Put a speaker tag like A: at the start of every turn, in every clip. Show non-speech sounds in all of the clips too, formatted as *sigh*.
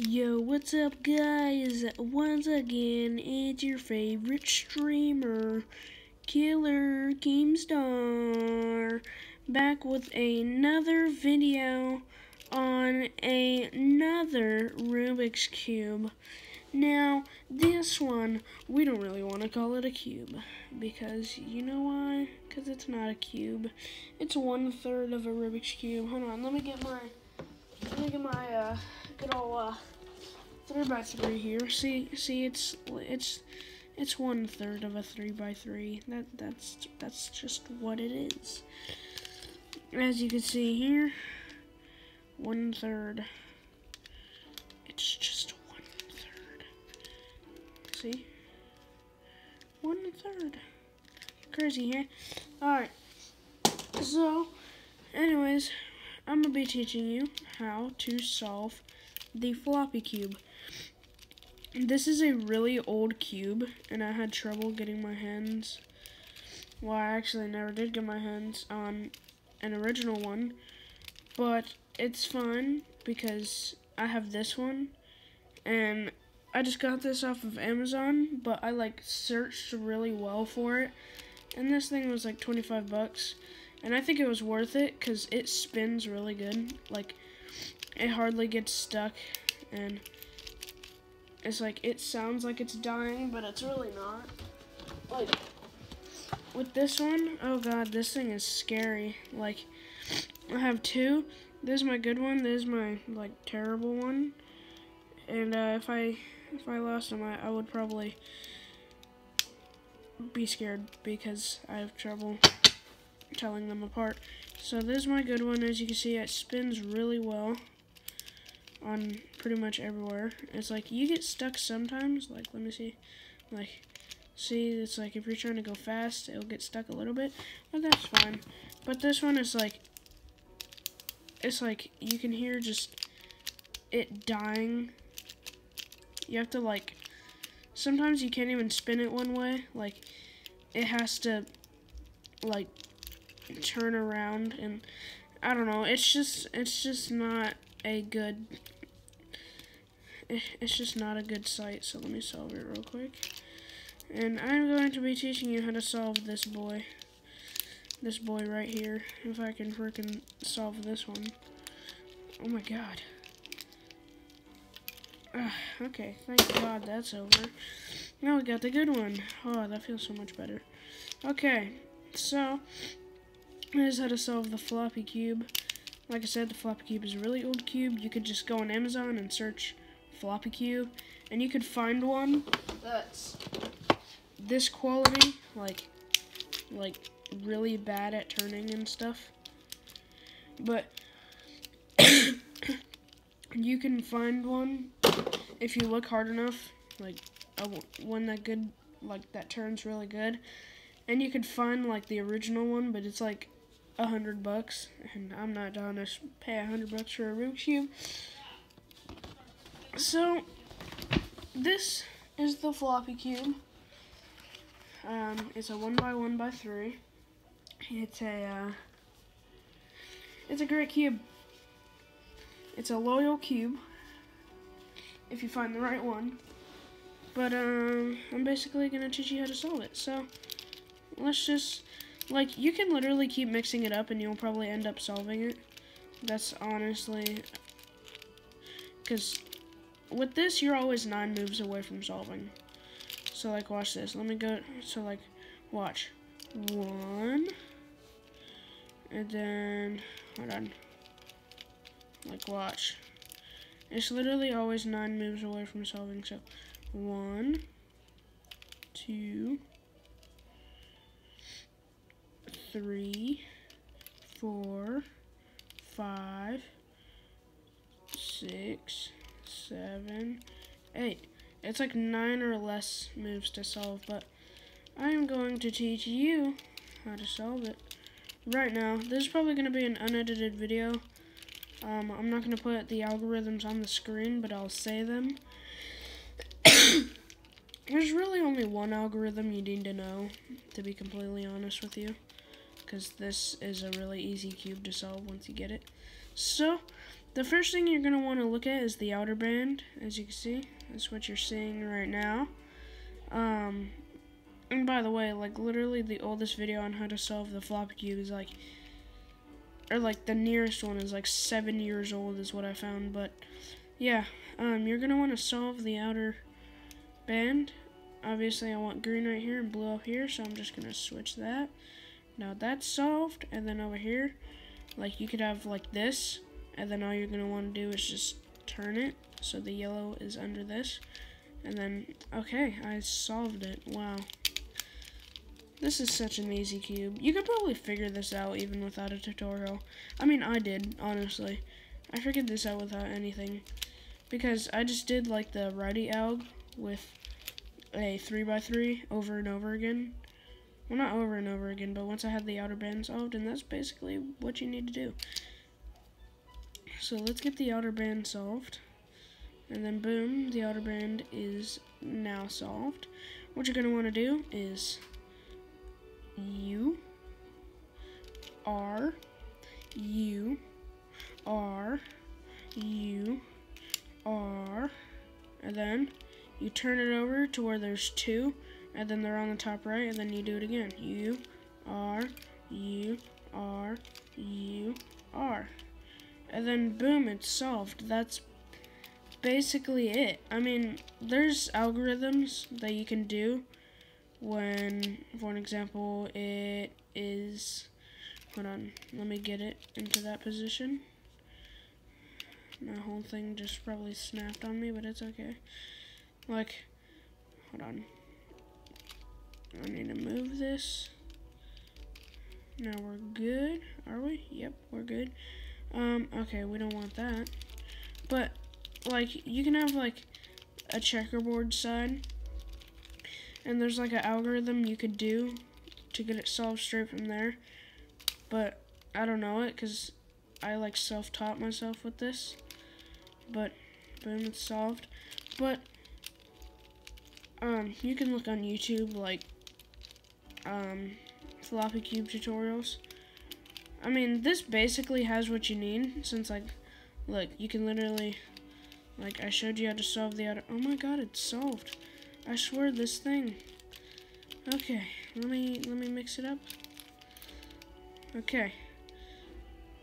A: Yo, what's up, guys? Once again, it's your favorite streamer, Killer Keemstar, back with another video on another Rubik's Cube. Now, this one, we don't really want to call it a cube, because, you know why? Because it's not a cube. It's one third of a Rubik's Cube. Hold on, let me get my, let me get my, uh, good old, uh, three by three here. See, see, it's, it's, it's one third of a three by three. That, that's, that's just what it is. As you can see here, one third. It's just one third. See? One third. Crazy, huh? Alright. So, anyways, I'm to be teaching you how to solve the floppy cube. This is a really old cube, and I had trouble getting my hands. Well, I actually never did get my hands on an original one, but it's fun because I have this one, and I just got this off of Amazon, but I like searched really well for it, and this thing was like 25 bucks, and I think it was worth it because it spins really good. Like, it hardly gets stuck, and it's like it sounds like it's dying, but it's really not. Like with this one, oh god, this thing is scary. Like I have two. This is my good one. This is my like terrible one. And uh, if I if I lost them, I, I would probably be scared because I have trouble telling them apart. So this is my good one. As you can see, it spins really well on pretty much everywhere. It's like you get stuck sometimes. Like, let me see. Like, see, it's like if you're trying to go fast, it'll get stuck a little bit, but that's fine. But this one is like, it's like you can hear just it dying. You have to like, sometimes you can't even spin it one way. Like, it has to like turn around and I don't know. It's just, it's just not a good it's just not a good sight so let me solve it real quick. And I'm going to be teaching you how to solve this boy. This boy right here if I can freaking solve this one. Oh my god. Uh, okay thank god that's over. Now we got the good one. Oh that feels so much better. Okay so here's how to solve the floppy cube. Like I said, the floppy cube is a really old cube. You could just go on Amazon and search floppy cube, and you could find one that's this quality, like, like really bad at turning and stuff. But *coughs* you can find one if you look hard enough, like a, one that good, like that turns really good. And you could find like the original one, but it's like a hundred bucks, and I'm not down to pay a hundred bucks for a Rubik's cube. So this is the floppy cube. Um, it's a one by one by three. It's a uh, it's a great cube. It's a loyal cube if you find the right one. But um, I'm basically gonna teach you how to solve it. So let's just like, you can literally keep mixing it up and you'll probably end up solving it. That's honestly... Because with this, you're always nine moves away from solving. So, like, watch this. Let me go... So, like, watch. One. And then... Hold on. Like, watch. It's literally always nine moves away from solving. So, one, two, three, four, five, six, seven, eight. It's like nine or less moves to solve, but I am going to teach you how to solve it right now. This is probably going to be an unedited video. Um, I'm not going to put the algorithms on the screen, but I'll say them. *coughs* There's really only one algorithm you need to know, to be completely honest with you because this is a really easy cube to solve once you get it. So, the first thing you're going to want to look at is the outer band, as you can see. That's what you're seeing right now. Um, and by the way, like literally the oldest video on how to solve the floppy cube is like, or like the nearest one is like seven years old is what I found. But yeah, um, you're gonna want to solve the outer band. Obviously, I want green right here and blue up here, so I'm just gonna switch that. Now that's solved, and then over here, like you could have like this, and then all you're gonna want to do is just turn it so the yellow is under this. And then, okay, I solved it. Wow. This is such an easy cube. You could probably figure this out even without a tutorial. I mean, I did, honestly. I figured this out without anything. Because I just did, like, the righty alg with a 3x3 over and over again. Well, not over and over again, but once I had the outer band solved, and that's basically what you need to do. So let's get the outer band solved. And then boom, the outer band is now solved. What you're going to want to do is U R U R U R and then you turn it over to where there's two and then they're on the top right and then you do it again U R U R U R and then boom it's solved that's basically it I mean there's algorithms that you can do when, for an example, it is, hold on, let me get it into that position. My whole thing just probably snapped on me, but it's okay. Like, hold on. I need to move this. Now we're good, are we? Yep, we're good. Um, okay, we don't want that. But, like, you can have, like, a checkerboard side and there's like an algorithm you could do to get it solved straight from there but I don't know it because I like self-taught myself with this but boom it's solved but um you can look on YouTube like um floppy cube tutorials I mean this basically has what you need since like look you can literally like I showed you how to solve the other oh my god it's solved I swear this thing. Okay, let me let me mix it up. Okay.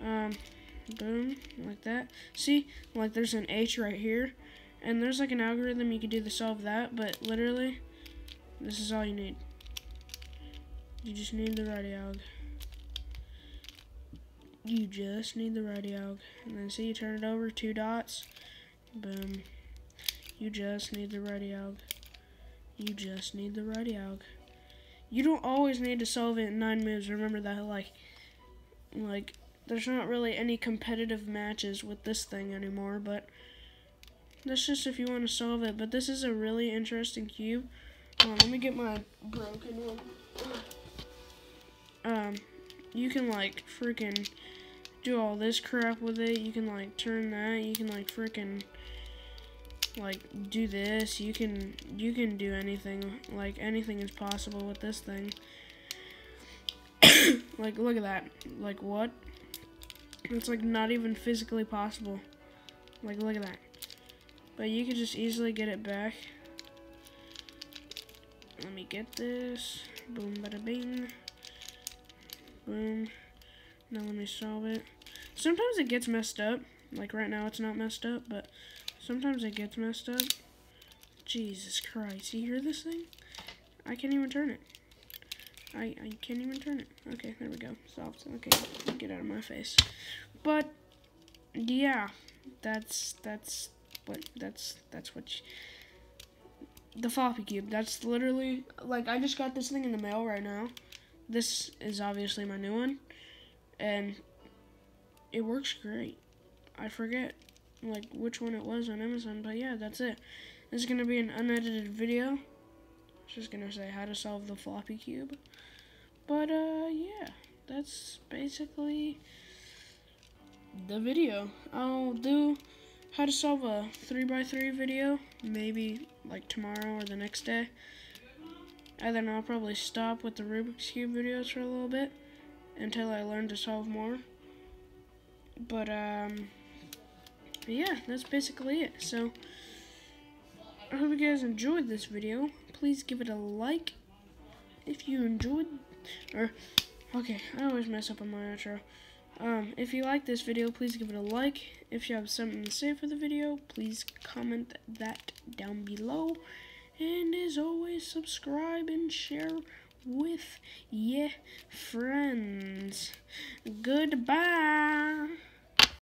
A: Um, boom, like that. See, like there's an H right here, and there's like an algorithm you could do to solve that, but literally, this is all you need. You just need the alg. You just need the alg. And then see, you turn it over, two dots, boom. You just need the alg. You just need the alg. You don't always need to solve it in nine moves. Remember that, like, like there's not really any competitive matches with this thing anymore. But that's just if you want to solve it. But this is a really interesting cube. Let me get my broken one. Um, you can like freaking do all this crap with it. You can like turn that. You can like freaking like do this. You can you can do anything. Like anything is possible with this thing. *coughs* Like look at that. Like what? It's like not even physically possible. Like look at that. But you can just easily get it back. Let me get this. Boom bada bing boom now let me solve it sometimes it gets messed up like right now it's not messed up but Sometimes it gets messed up. Jesus Christ, you hear this thing? I can't even turn it. I, I can't even turn it. Okay, there we go. Solved. Okay, get out of my face. But, yeah, that's, that's, what, that's, that's what, you, the floppy cube. That's literally, like, I just got this thing in the mail right now. This is obviously my new one. And it works great. I forget like which one it was on Amazon, but yeah, that's it. This is gonna be an unedited video. Just gonna say how to solve the floppy cube. But uh yeah, that's basically the video. I'll do how to solve a 3x3 video, maybe like tomorrow or the next day. And then I'll probably stop with the Rubik's Cube videos for a little bit until I learn to solve more. But, um, yeah, that's basically it. So, I hope you guys enjoyed this video. Please give it a like if you enjoyed, or, okay, I always mess up on my outro. Um, if you like this video, please give it a like. If you have something to say for the video, please comment that down below. And as always, subscribe and share with your friends. Goodbye.